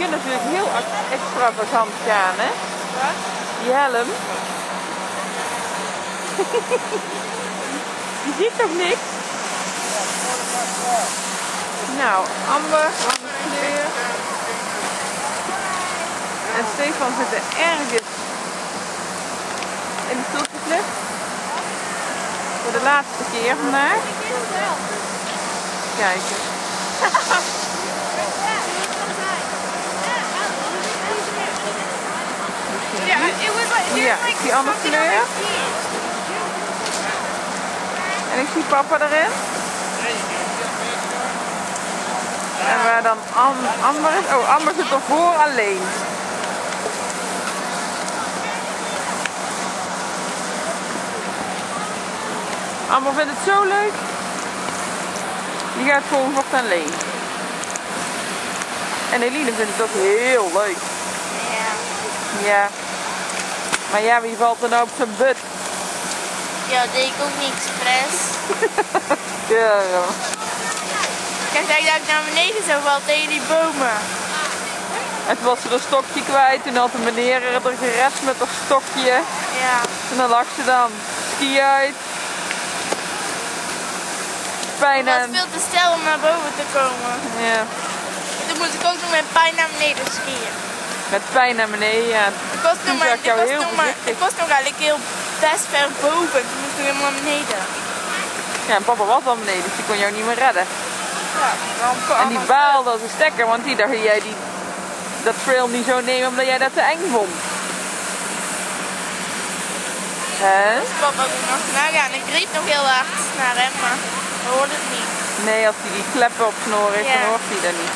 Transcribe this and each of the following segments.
kunt natuurlijk heel extravagant gaan, hè? Die helm. Je ziet toch niks? Nou, amber, andere kleur. En Stefan zit er ergens in de stoeltjeslift. Voor de laatste keer vandaag. Kijken. Ja, andere something on kleur. En ik zie papa erin. En waar dan Am- Amber is. Oh, Amber zit ervoor alleen. Amber vindt het zo leuk. Die gaat gewoon voortaan alleen. En Eline vindt het ook heel leuk. Ja. Ja. Maar ja, wie valt er nou op zijn but? Ja, dat deed ik ook niet expres. Ja, ja. Kijk, dat ik naar beneden zo val tegen die bomen. En toen was ze een stokje kwijt. Toen had de meneer er gered met dat stokje. Ja. En dan lag ze dan ski uit. Pijn Het was aan. veel te stel om naar boven te komen. Ja, Toen moest ik ook nog met pijn naar beneden skiën. Met pijn naar beneden. Ik was Toen nog maar, ik ik was heel maar, ik was nog eigenlijk heel best ver boven. Toen moest ik helemaal naar beneden. ja, en papa was al beneden, dus die kon jou niet meer redden. Ja, dan En die baalde als een stekker, want die dacht jij die, dat trail niet zou nemen omdat jij dat te eng vond. Hè? Papa toen nog nagaan. Ik riep nog heel hard naar hem, maar hij hoorde het niet. Nee, als hij die kleppen op zijn oor heeft, Ja. dan hoort hij dat niet.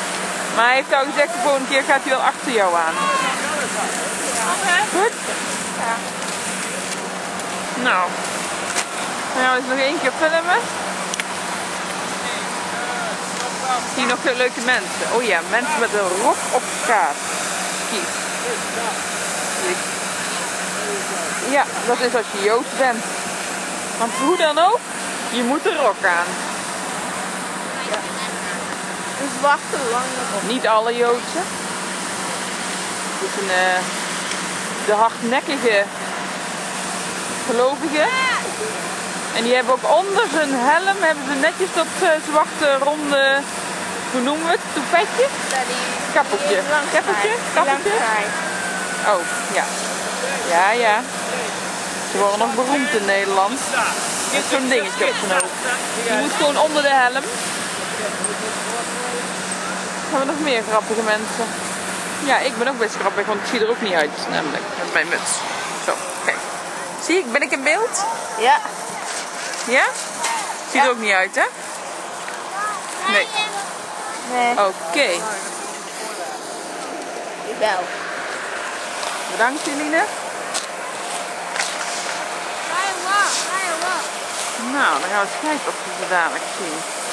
Maar hij heeft al gezegd, de volgende keer gaat hij wel achter jou aan. Goed? Ja. Nou. Dan gaan we eens nog één keer filmen. Zie nog veel leuke mensen. Oh ja, mensen met een rok op skaat. Ski. Ja, dat is als je Joods bent. Want hoe dan ook, je moet een rok aan. Niet alle Joodse. Het is een, eh, de hardnekkige gelovigen. En die hebben ook onder zijn helm hebben ze netjes dat eh, zwarte ronde, hoe noemen we het, toepetje? Is Kappertje? langs mij. Oh, ja. Ja, ja. Ze worden nog beroemd in Nederland. Met zo'n dingetje op zijn hoofd. Die moet gewoon onder de helm. Hebben we nog meer grappige mensen? Ja, ik ben ook best grappig, want ik zie er ook niet uit, namelijk, met mijn muts. Zo, kijk. Zie ik, ben ik in beeld? Ja. Ja? Zie er ook niet uit, hè? Nee. Nee. Oké. Wel. Bedankt, Eline. Nou, dan gaan we eens kijken of we ze dadelijk zien.